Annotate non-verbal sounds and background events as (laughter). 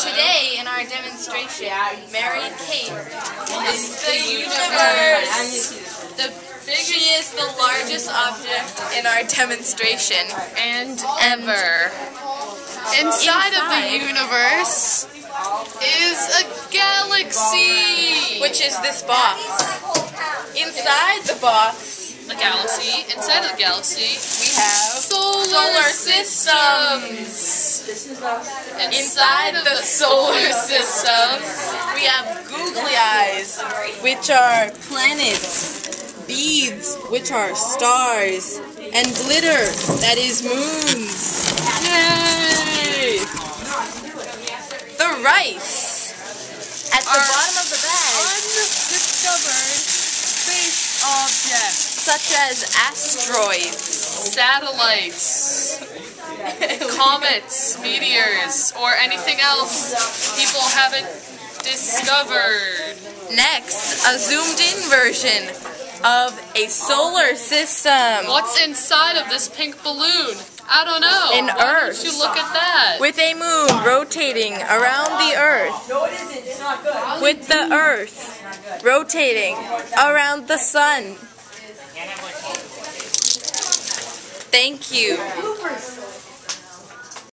Today, in our demonstration, Mary Kate is the universe. The she is the largest object in our demonstration. and ever. Inside of the universe is a galaxy. which is this box. Inside the box, The galaxy. Inside of the galaxy, we have solar, solar systems. Inside Inside of the the solar system, we have googly eyes, which are planets, beads, which are stars, and glitter, that is moons. yay! The rice at the bottom of the bag, Undiscovered space objects, such as asteroids, satellites, (laughs) comets, meteors, or anything else people haven't discovered. Next, a zoomed in version of a solar system What's inside of this pink balloon? I don't know. An Why don't Earth. you look at that? with a moon rotating around the earth. No, it isn't. It's not good. With the earth rotating around the sun. Thank you.